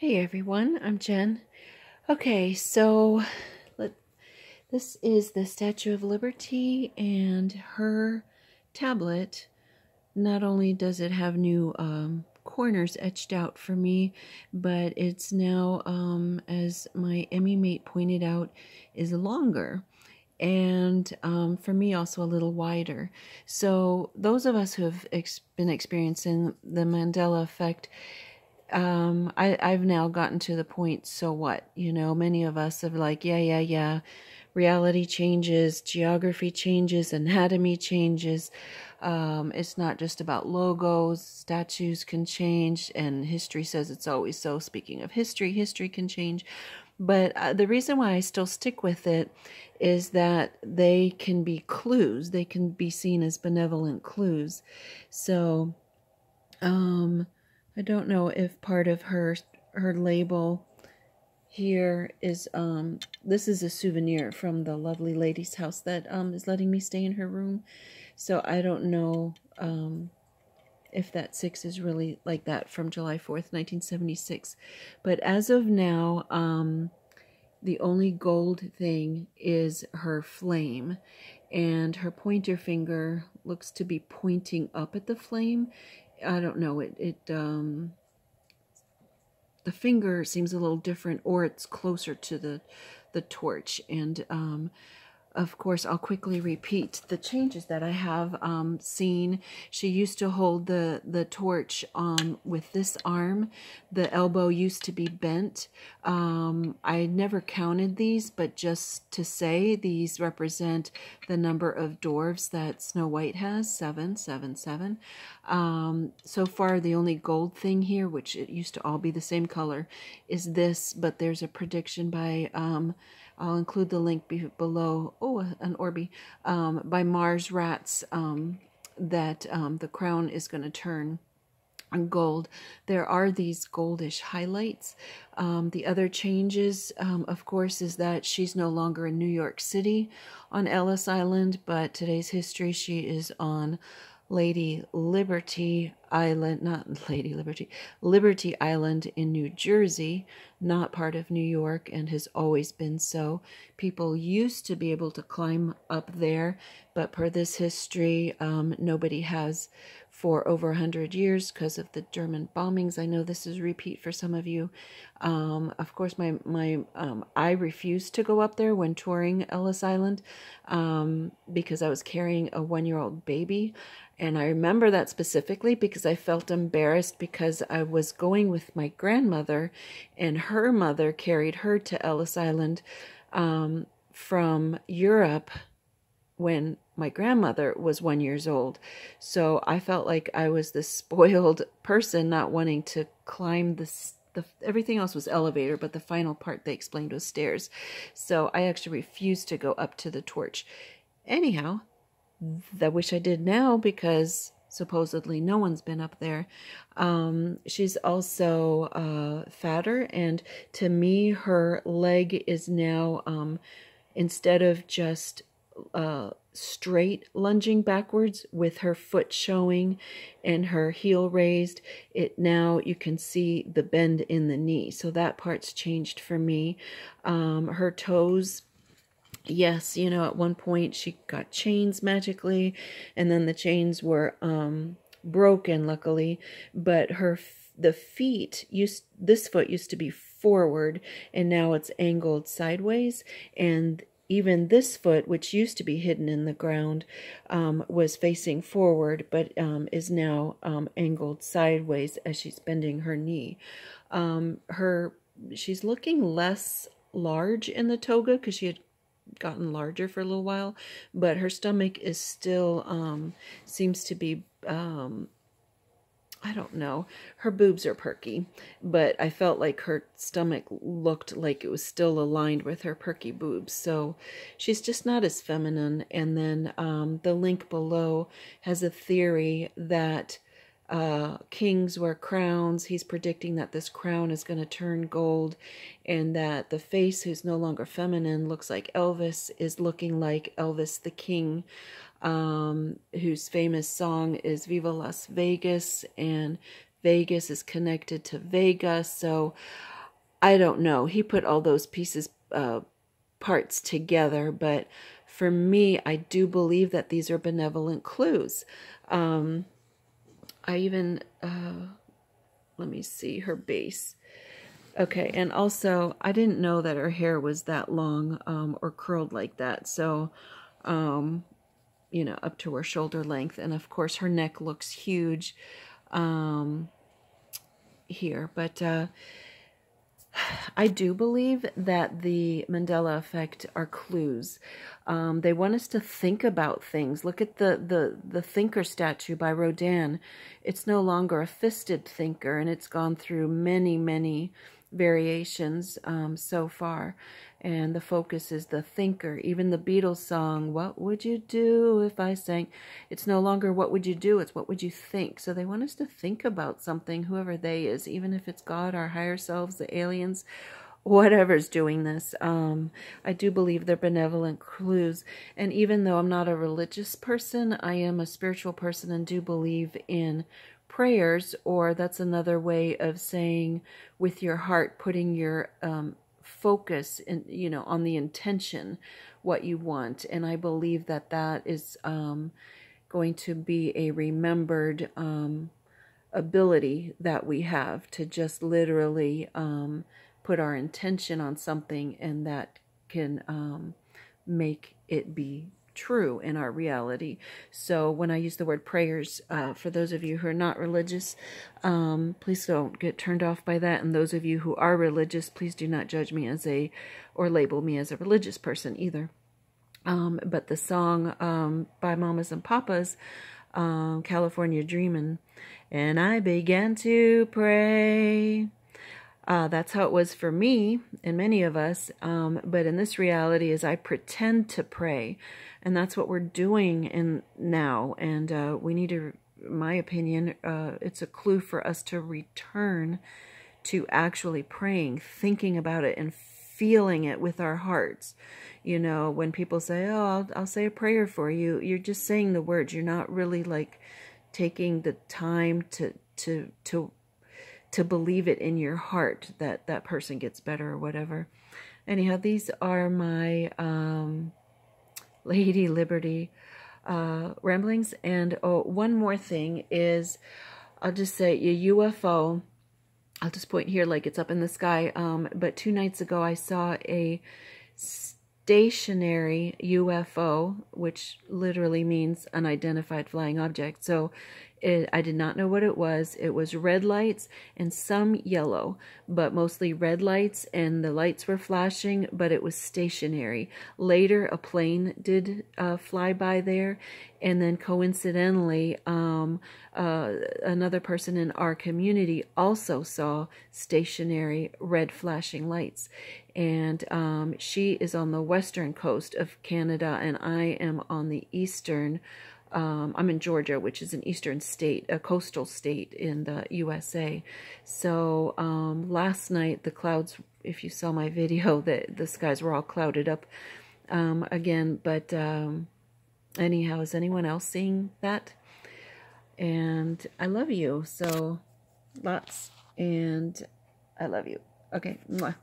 Hey everyone, I'm Jen. Okay, so let, this is the Statue of Liberty and her tablet. Not only does it have new um, corners etched out for me, but it's now, um, as my ME mate pointed out, is longer and um, for me also a little wider. So those of us who have ex been experiencing the Mandela effect um, I, I've now gotten to the point, so what? You know, many of us have like, yeah, yeah, yeah. Reality changes, geography changes, anatomy changes. Um, it's not just about logos, statues can change, and history says it's always so. Speaking of history, history can change. But uh, the reason why I still stick with it is that they can be clues, they can be seen as benevolent clues. So, um, I don't know if part of her her label here is um this is a souvenir from the lovely lady's house that um is letting me stay in her room. So I don't know um if that six is really like that from July 4th, 1976. But as of now, um the only gold thing is her flame and her pointer finger looks to be pointing up at the flame I don't know, it, it, um, the finger seems a little different or it's closer to the, the torch. And, um, of course, I'll quickly repeat the changes that I have um, seen. She used to hold the, the torch um, with this arm. The elbow used to be bent. Um, I never counted these, but just to say, these represent the number of dwarves that Snow White has, seven, seven, seven. Um, so far, the only gold thing here, which it used to all be the same color, is this, but there's a prediction by... I'll include the link be below. Oh, an Orby um, by Mars Rats um, that um, the crown is going to turn on gold. There are these goldish highlights. Um, the other changes, um, of course, is that she's no longer in New York City on Ellis Island, but today's history, she is on Lady Liberty Island, not Lady Liberty, Liberty Island in New Jersey, not part of New York and has always been so. People used to be able to climb up there, but per this history, um, nobody has for over 100 years because of the German bombings. I know this is repeat for some of you. Um, of course, my, my um, I refused to go up there when touring Ellis Island um, because I was carrying a one-year-old baby. And I remember that specifically because I felt embarrassed because I was going with my grandmother and her mother carried her to Ellis Island um, from Europe when my grandmother was one years old. So I felt like I was this spoiled person not wanting to climb the the everything else was elevator, but the final part they explained was stairs. So I actually refused to go up to the torch. Anyhow, I wish I did now because supposedly no one's been up there. Um, she's also uh, fatter, and to me, her leg is now um, instead of just uh, straight lunging backwards with her foot showing and her heel raised it now you can see the bend in the knee. So that part's changed for me. Um, her toes yes you know at one point she got chains magically and then the chains were um, broken luckily. But her the feet used this foot used to be forward and now it's angled sideways and even this foot, which used to be hidden in the ground, um, was facing forward, but um, is now um, angled sideways as she's bending her knee. Um, her she's looking less large in the toga because she had gotten larger for a little while, but her stomach is still um, seems to be I don't know. Her boobs are perky, but I felt like her stomach looked like it was still aligned with her perky boobs. So she's just not as feminine. And then um, the link below has a theory that uh, kings wear crowns. He's predicting that this crown is going to turn gold and that the face, who's no longer feminine, looks like Elvis, is looking like Elvis the King um, whose famous song is Viva Las Vegas, and Vegas is connected to Vega. So I don't know. He put all those pieces, uh, parts together, but for me, I do believe that these are benevolent clues. Um, I even, uh, let me see her base. Okay, and also, I didn't know that her hair was that long um, or curled like that. So, um, you know, up to her shoulder length. And of course, her neck looks huge um, here. But uh, I do believe that the Mandela effect are clues. Um, they want us to think about things. Look at the, the, the thinker statue by Rodin. It's no longer a fisted thinker, and it's gone through many, many variations um, so far. And the focus is the thinker. Even the Beatles song, What Would You Do If I Sang? It's no longer what would you do, it's what would you think. So they want us to think about something, whoever they is, even if it's God, our higher selves, the aliens, whatever's doing this. Um, I do believe they're benevolent clues. And even though I'm not a religious person, I am a spiritual person and do believe in prayers, or that's another way of saying with your heart, putting your um, focus in, you know, on the intention, what you want. And I believe that that is um, going to be a remembered um, ability that we have to just literally um, put our intention on something and that can um, make it be true in our reality. So when I use the word prayers, uh, for those of you who are not religious, um, please don't get turned off by that. And those of you who are religious, please do not judge me as a, or label me as a religious person either. Um, but the song um, by Mamas and Papas, um, California Dreamin', and I began to pray. Uh, that's how it was for me and many of us. Um, but in this reality, is I pretend to pray, and that's what we're doing in now. And uh, we need to, my opinion, uh, it's a clue for us to return to actually praying, thinking about it, and feeling it with our hearts. You know, when people say, "Oh, I'll, I'll say a prayer for you," you're just saying the words. You're not really like taking the time to to to to believe it in your heart that that person gets better or whatever. Anyhow, these are my um, Lady Liberty uh, ramblings. And oh, one more thing is, I'll just say a UFO. I'll just point here like it's up in the sky. Um, but two nights ago, I saw a stationary UFO, which literally means unidentified flying object. So it, I did not know what it was. It was red lights and some yellow, but mostly red lights, and the lights were flashing, but it was stationary. Later, a plane did uh, fly by there, and then coincidentally, um, uh, another person in our community also saw stationary red flashing lights. And um, she is on the western coast of Canada, and I am on the eastern um, I'm in Georgia, which is an eastern state, a coastal state in the USA. So um, last night, the clouds, if you saw my video, the, the skies were all clouded up um, again. But um, anyhow, is anyone else seeing that? And I love you. So lots. And I love you. Okay. Mwah.